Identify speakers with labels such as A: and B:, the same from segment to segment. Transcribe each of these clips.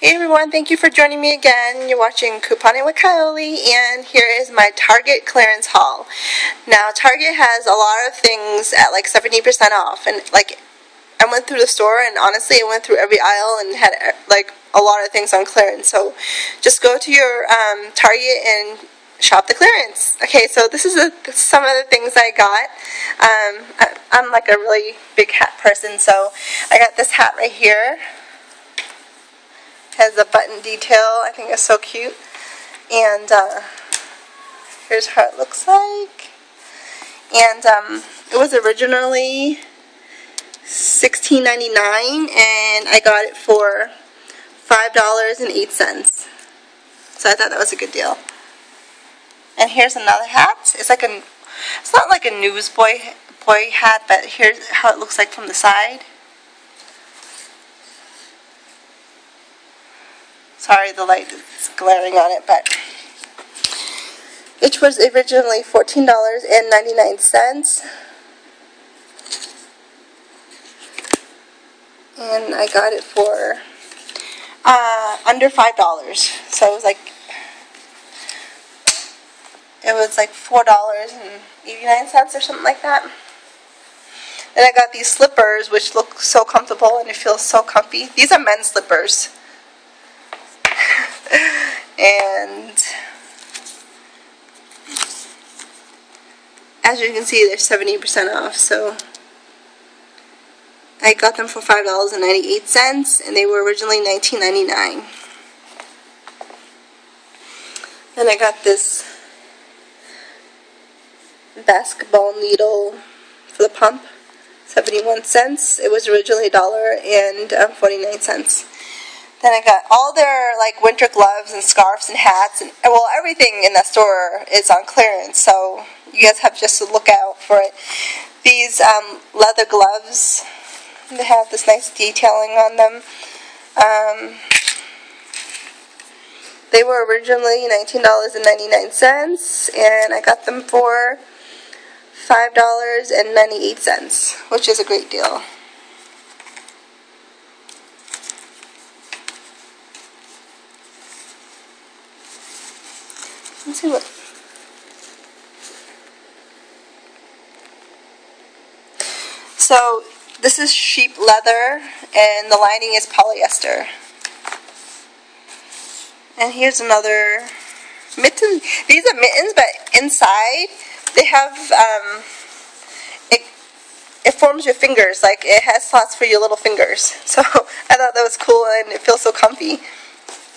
A: Hey everyone, thank you for joining me again. You're watching Couponing with KaiOllie, and here is my Target clearance haul. Now, Target has a lot of things at like 70% off, and like I went through the store, and honestly, I went through every aisle and had like a lot of things on clearance. So just go to your um, Target and shop the clearance. Okay, so this is a, some of the things I got. Um, I, I'm like a really big hat person, so I got this hat right here has a button detail. I think it's so cute. And uh, here's how it looks like. And um, it was originally $16.99 and I got it for $5.08. So I thought that was a good deal. And here's another hat. It's like a, it's not like a newsboy boy hat, but here's how it looks like from the side. Sorry, the light is glaring on it, but it was originally $14.99. And I got it for uh, under $5. So it was like it was like $4.89 or something like that. Then I got these slippers, which look so comfortable and it feels so comfy. These are men's slippers and as you can see they're 70% off so I got them for $5.98 and they were originally $19.99 then I got this basketball needle for the pump 71 cents. It was originally a dollar and uh, 49 cents then I got all their like winter gloves and scarves and hats and well everything in the store is on clearance, so you guys have just to look out for it. These um, leather gloves, they have this nice detailing on them. Um, they were originally $19.99 and I got them for $5.98, which is a great deal. So this is sheep leather and the lining is polyester. And here's another mitten. These are mittens, but inside they have um, it. It forms your fingers like it has slots for your little fingers. So I thought that was cool and it feels so comfy.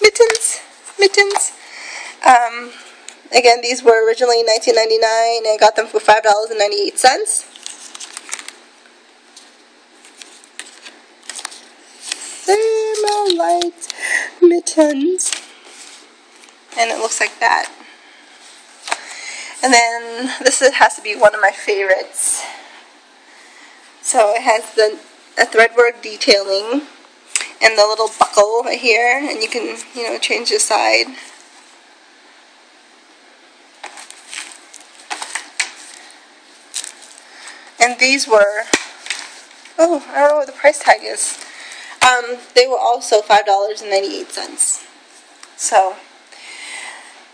A: Mittens, mittens. Um, Again, these were originally $19.99 and I got them for $5.98. Thermalite mittens. And it looks like that. And then this has to be one of my favorites. So it has the a threadwork detailing and the little buckle right here and you can, you know, change the side. And these were, oh, I don't know what the price tag is. Um, they were also $5.98. So,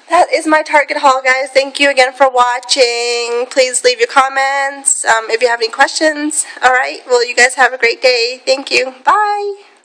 A: that is my Target haul, guys. Thank you again for watching. Please leave your comments um, if you have any questions. All right. Well, you guys have a great day. Thank you. Bye.